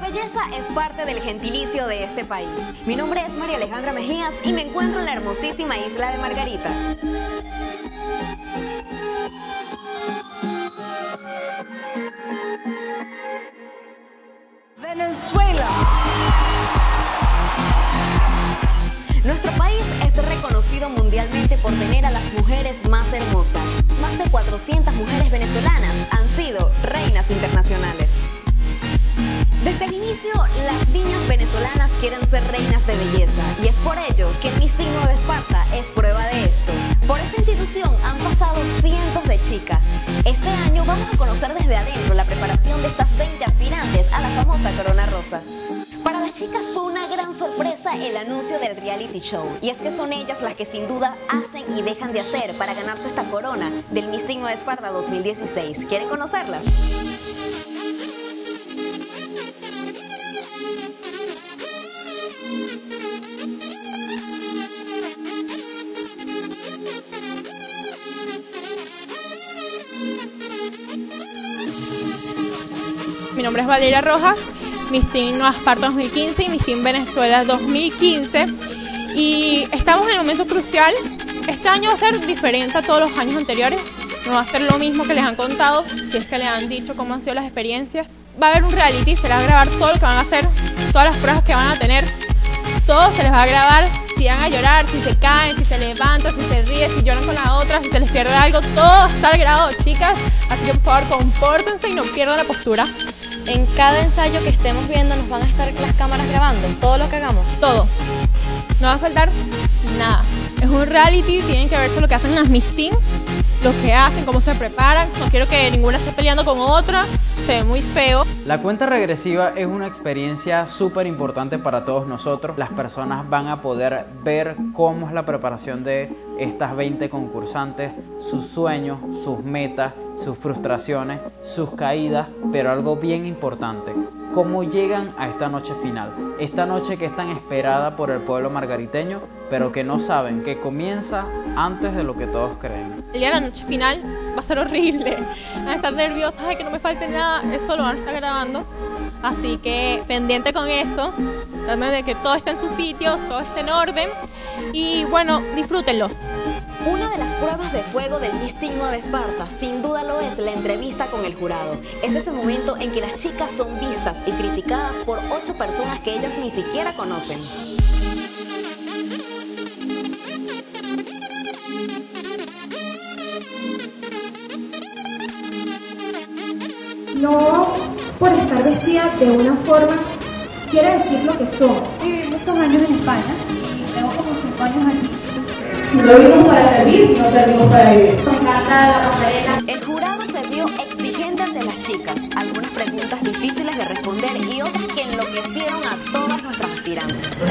belleza es parte del gentilicio de este país. Mi nombre es María Alejandra Mejías y me encuentro en la hermosísima isla de Margarita. Venezuela. Nuestro país es reconocido mundialmente por tener a las mujeres más hermosas. Más de 400 mujeres venezolanas han sido reinas internacionales. Desde el inicio, las niñas venezolanas quieren ser reinas de belleza y es por ello que Miss Teen Nueva Esparta es prueba de esto. Por esta institución han pasado cientos de chicas. Este año vamos a conocer desde adentro la preparación de estas 20 aspirantes a la famosa Corona Rosa. Para las chicas fue una gran sorpresa el anuncio del reality show y es que son ellas las que sin duda hacen y dejan de hacer para ganarse esta corona del Miss Teen Nueva Esparta 2016. ¿Quieren conocerlas? Mi nombre es Valeria Rojas, Miss Teen Nueva Esparta 2015 y Miss Teen Venezuela 2015. Y estamos en un momento crucial. Este año va a ser diferente a todos los años anteriores. No va a ser lo mismo que les han contado, si es que les han dicho cómo han sido las experiencias. Va a haber un reality, se les va a grabar todo lo que van a hacer, todas las pruebas que van a tener. Todo se les va a grabar, si van a llorar, si se caen, si se levantan, si se ríen, si lloran con la otra, si se les pierde algo, todo va a estar grabado, chicas. Así que por favor, compórtense y no pierdan la postura. En cada ensayo que estemos viendo nos van a estar las cámaras grabando, todo lo que hagamos. Todo. No va a faltar nada. Es un reality, tienen que verse lo que hacen las Teen, lo que hacen, cómo se preparan. No quiero que ninguna esté peleando con otra, se ve muy feo. La cuenta regresiva es una experiencia súper importante para todos nosotros. Las personas van a poder ver cómo es la preparación de estas 20 concursantes, sus sueños, sus metas, sus frustraciones, sus caídas, pero algo bien importante, cómo llegan a esta noche final. Esta noche que es tan esperada por el pueblo margariteño, pero que no saben que comienza antes de lo que todos creen. El día de la noche final va a ser horrible. Van a estar nerviosas de que no me falte nada. Eso lo van a estar grabando. Así que pendiente con eso. Tratando de que todo esté en sus sitios, todo esté en orden. Y bueno, disfrútenlo. Una de las pruebas de fuego del Miss Teen Nueva Esparta sin duda lo es la entrevista con el jurado. Es ese momento en que las chicas son vistas y criticadas por ocho personas que ellas ni siquiera conocen. no por estar vestida de una forma quiere decir lo que somos. Viví muchos años en España No vivimos para servir, no servimos para vivir. El jurado se vio exigente ante las chicas, algunas preguntas difíciles de responder y otras que enloquecieron a todas nuestras aspirantes.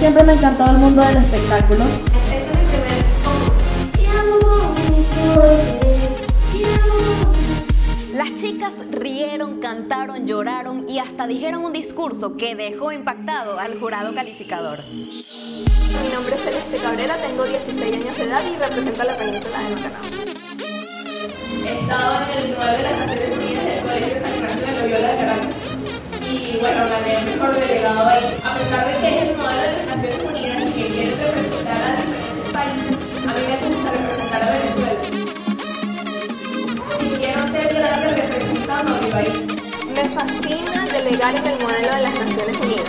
Siempre me encantó el mundo del espectáculo. Este es mi primer Las chicas rieron, cantaron, lloraron y hasta dijeron un discurso que dejó impactado al jurado calificador. Mi nombre es Celeste Cabrera, tengo 16 años de edad y represento a la península de Macanao. He estado en el 9 fascina delegar en el modelo de las Naciones Unidas.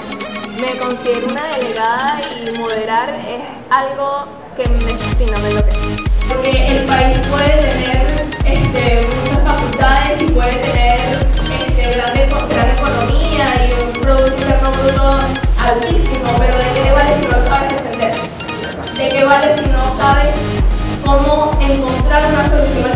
Me considero una delegada y moderar es algo que me fascina, me lo que Porque el país puede tener este, muchas facultades y puede tener este, gran economía y un Producto Interno Bruto altísimo, pero ¿de qué vale si no sabes defender? ¿De qué vale si no sabes cómo encontrar una solución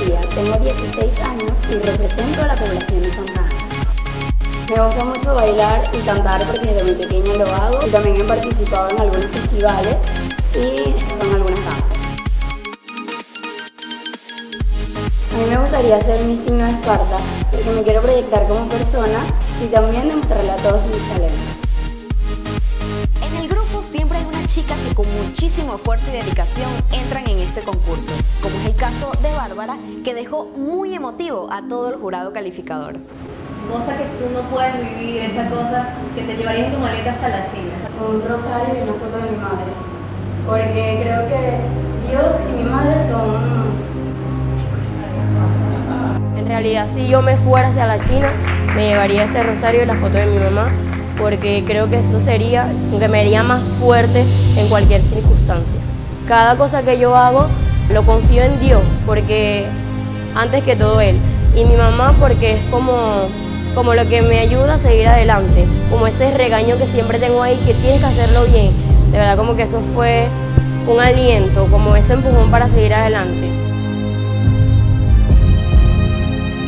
Tengo 16 años y represento a la población de Ana. Me gusta mucho bailar y cantar porque desde muy pequeña lo hago y también he participado en algunos festivales y en algunas danzas. A mí me gustaría ser mi signo de Esparta porque me quiero proyectar como persona y también demostrarle a todos mis talentos. En el grupo siempre hay una chica que con muchísimo esfuerzo y dedicación entran en este concurso, es el caso de Bárbara, que dejó muy emotivo a todo el jurado calificador. Cosa que tú no puedes vivir, esa cosa que te llevaría en tu maleta hasta la China. Un rosario y una foto de mi madre. Porque creo que Dios y mi madre son... En realidad, si yo me fuera hacia la China, me llevaría ese rosario y la foto de mi mamá, porque creo que eso sería, que me haría más fuerte en cualquier circunstancia. Cada cosa que yo hago, lo confío en Dios, porque antes que todo Él. Y mi mamá, porque es como, como lo que me ayuda a seguir adelante, como ese regaño que siempre tengo ahí, que tienes que hacerlo bien. De verdad, como que eso fue un aliento, como ese empujón para seguir adelante.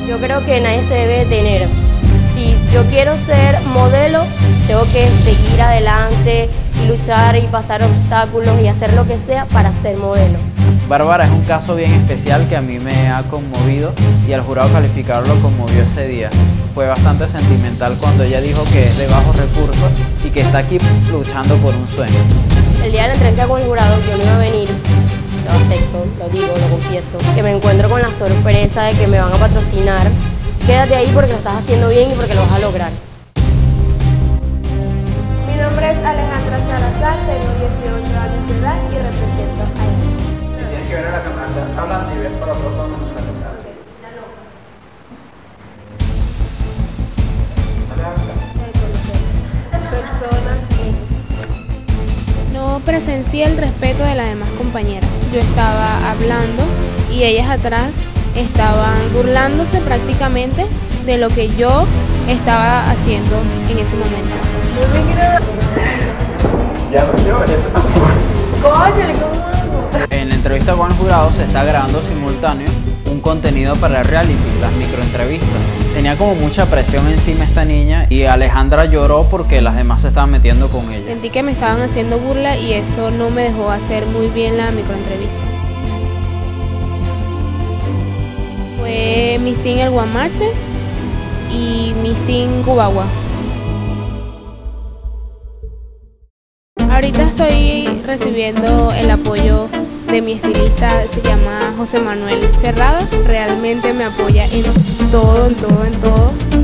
Yo creo que nadie se debe detener. Si yo quiero ser modelo, tengo que seguir adelante y luchar y pasar obstáculos y hacer lo que sea para ser modelo. Bárbara es un caso bien especial que a mí me ha conmovido y al jurado calificador lo conmovió ese día. Fue bastante sentimental cuando ella dijo que es de bajos recursos y que está aquí luchando por un sueño. El día de la entrevista con el jurado yo no iba a venir, lo acepto, lo digo, lo confieso, que me encuentro con la sorpresa de que me van a patrocinar. Quédate ahí porque lo estás haciendo bien y porque lo vas a lograr. Mi nombre es Alejandra Salazar, tengo 18 años de edad y represento No presencié el respeto de las demás compañeras. Yo estaba hablando y ellas atrás estaban burlándose prácticamente de lo que yo estaba haciendo en ese momento. El jurado se está grabando simultáneo un contenido para el reality, las microentrevistas. Tenía como mucha presión encima esta niña y Alejandra lloró porque las demás se estaban metiendo con ella. Sentí que me estaban haciendo burla y eso no me dejó hacer muy bien la microentrevista. Fue Miss Teen El Guamache y Miss Teen Cubagua. Ahorita estoy recibiendo el apoyo de mi estilista, se llama José Manuel Cerrada. Realmente me apoya en todo, en todo, en todo.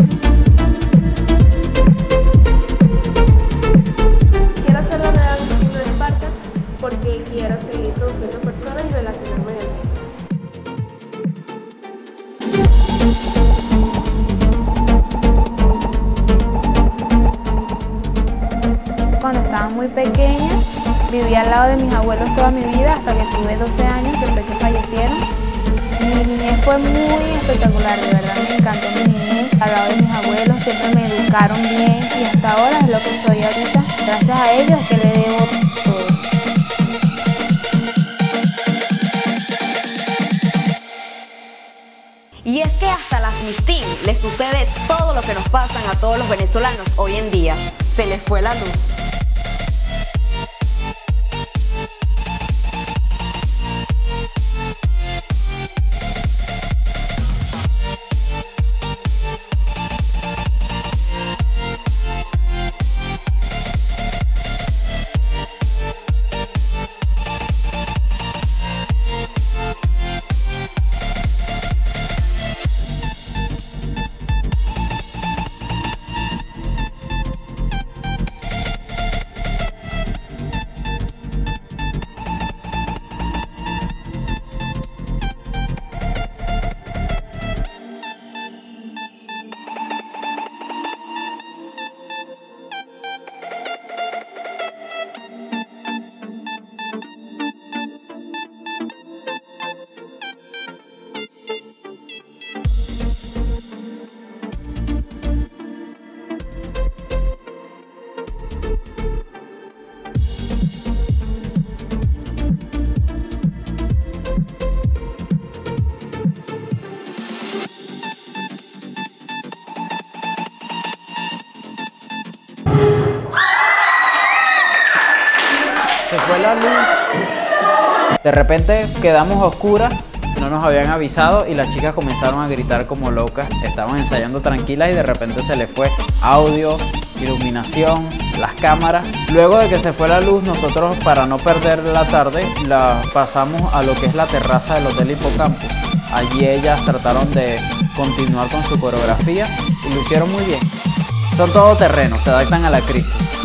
Abuelos toda mi vida hasta que tuve 12 años, que fue que fallecieron. Mi niñez fue muy espectacular, de verdad me encantó mi niñez. Al lado de mis abuelos siempre me educaron bien y hasta ahora es lo que soy ahorita. Gracias a ellos es que le debo todo. Y es que hasta las Miss Teen les sucede todo lo que nos pasan a todos los venezolanos hoy en día. Se les fue la luz. La luz. De repente quedamos oscuras, no nos habían avisado y las chicas comenzaron a gritar como locas. Estaban ensayando tranquilas y de repente se les fue audio, iluminación, las cámaras. Luego de que se fue la luz, nosotros para no perder la tarde, la pasamos a lo que es la terraza del Hotel Hipocampo. Allí ellas trataron de continuar con su coreografía y lo hicieron muy bien. Son todo terreno, se adaptan a la crisis.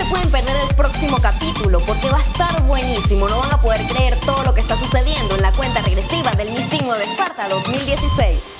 Se pueden perder el próximo capítulo porque va a estar buenísimo. No van a poder creer todo lo que está sucediendo en la cuenta regresiva del Miss 9 Esparta 2016.